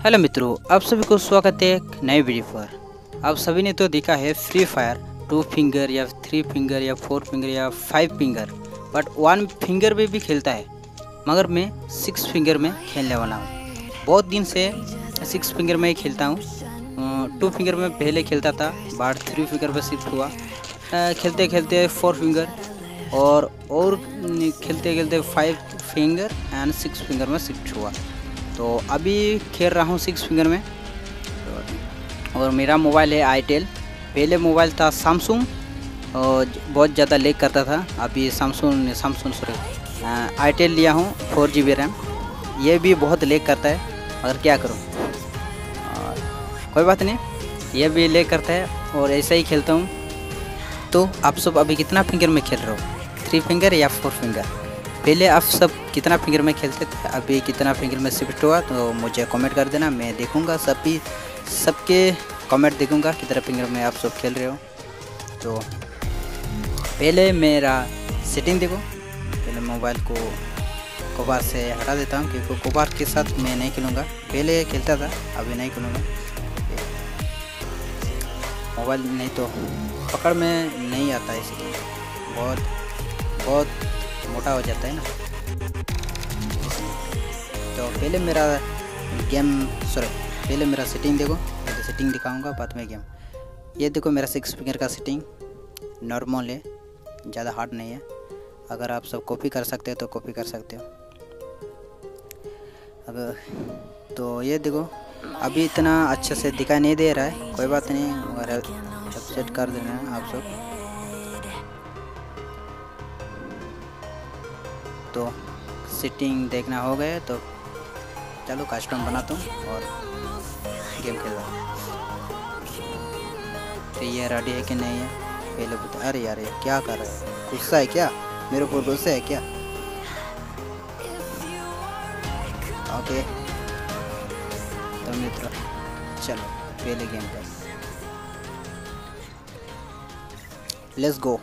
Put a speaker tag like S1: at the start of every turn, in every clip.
S1: Hello मित्रों, आप सभी को स्वागत है एक नए वीडियो पर। आप सभी ने तो देखा है फ्री फायर टू फिंगर या थ्री फिंगर या फोर फिंगर या five finger but one finger में भी खेलता है, मगर मैं सिक्स फिंगर में खेलने वाला हूँ। बहुत दिन से सिक्स फिंगर में ही खेलता हूँ। टू फिंगर में पहले खेलता था बट थ्री फिंगर पर शिफ्ट हुआ। खेलते खेलते फोर फिंगर और और खेलते खेलते five finger and six finger में शिफ्ट हुआ। तो अभी खेल रहा हूँ सिक्स फिंगर में। और मेरा मोबाइल है आईटेल पहले मोबाइल था सैमसंग और बहुत ज़्यादा लेक करता था। अभी सैमसंग सैमसंग सॉरी आईटेल लिया हूँ फोर जी बी रैम ये भी बहुत लेक करता है। और क्या करूँ? कोई बात नहीं, ये भी लेग करता है, और ऐसा ही खेलता हूँ। तो आप सब अभी कितना फिंगर में खेल रहे हो? थ्री फिंगर या फोर फिंगर पहले आप सब कितना फिंगर में खेलते थे, अभी कितना फिंगर में शिफ्ट हुआ तो मुझे कमेंट कर देना, मैं देखूँगा, सभी, सबके कमेंट देखूँगा कितना फिंगर में आप सब खेल रहे हो। तो पहले मेरा सेटिंग देखो, पहले मोबाइल को कबार से हटा देता हूँ, क्योंकि कबार के साथ मैं नहीं खेलूँगा। पहले खेलता था, अभी नहीं खेलूँगा। मोबाइल नहीं तो पकड़ में नहीं आता इसलिए। बहुत बहुत मोटा हो जाता है ना। तो पहले मेरा गेम सॉरी पहले मेरा सेटिंग देखो, पहले सेटिंग दिखाऊँगा, बाद में गेम ये देखो मेरा सिक्स फिंगर का सेटिंग नॉर्मल है, ज़्यादा हार्ड नहीं है। अगर आप सब कॉपी कर सकते हो तो कॉपी कर सकते हो। अगर तो ये देखो, अभी इतना अच्छे से दिखाई नहीं दे रहा है, कोई बात नहीं अगर सेट कर देना आप सब। तो सिटिंग देखना हो गए तो चलो कस्टम बनाता हूँ और गेम खेल रहा तो ये रेडी है कि नहीं है? पहले बता अरे यार, ये क्या कर रहा है? गुस्सा है क्या? मेरे को गुस्सा है क्या? ओके तो मित्र, चलो, पहले गेम कर लेट्स गो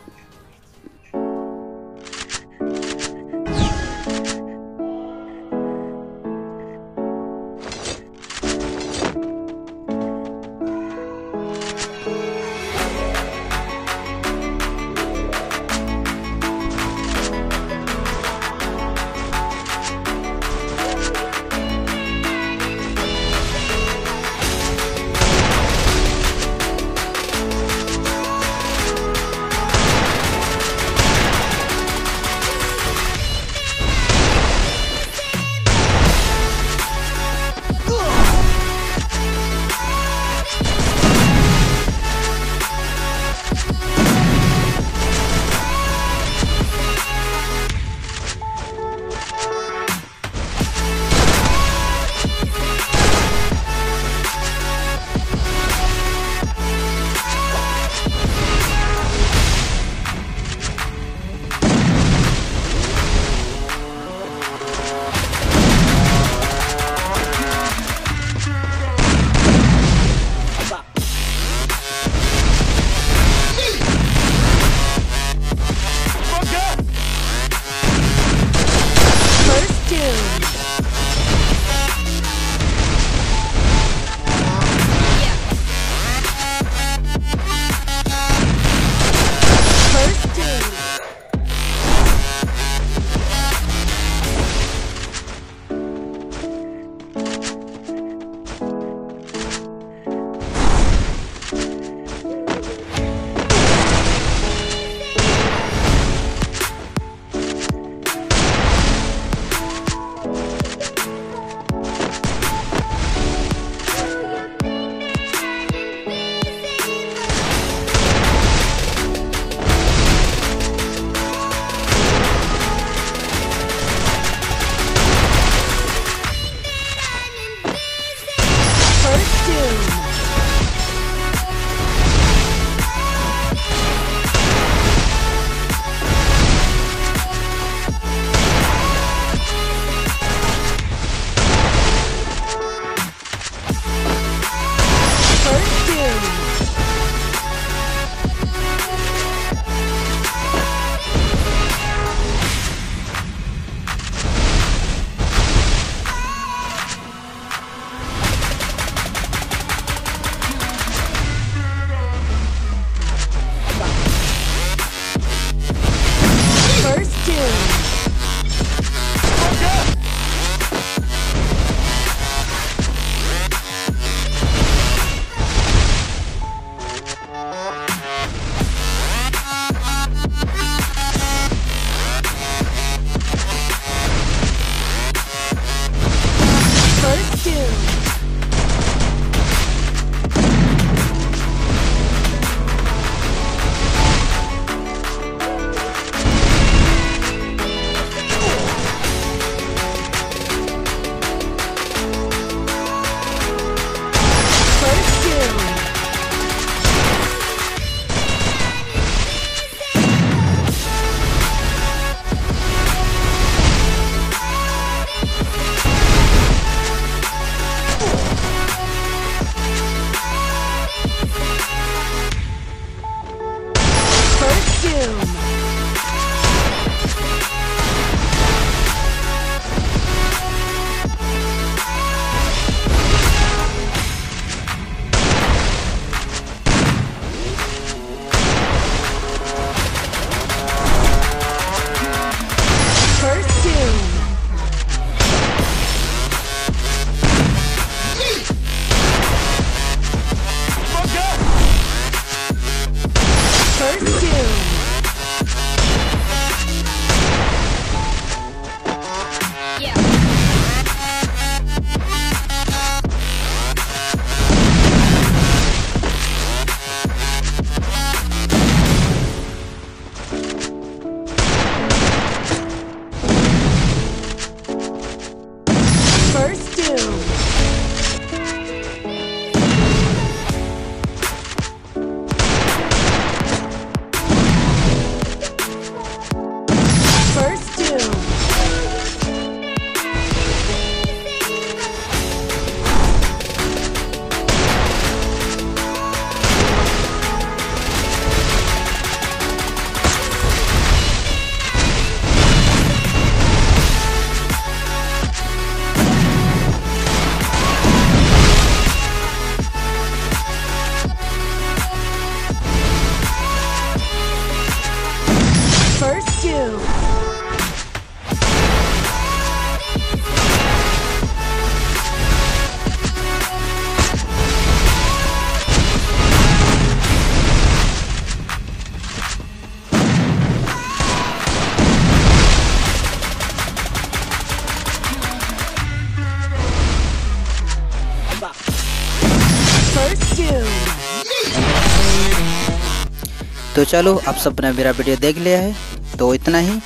S1: तो चलो, आप सबने मेरा वीडियो देख लिया है। तो इतना ही।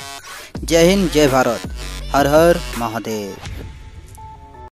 S1: जय हिंद, जय भारत। हर हर महादेव।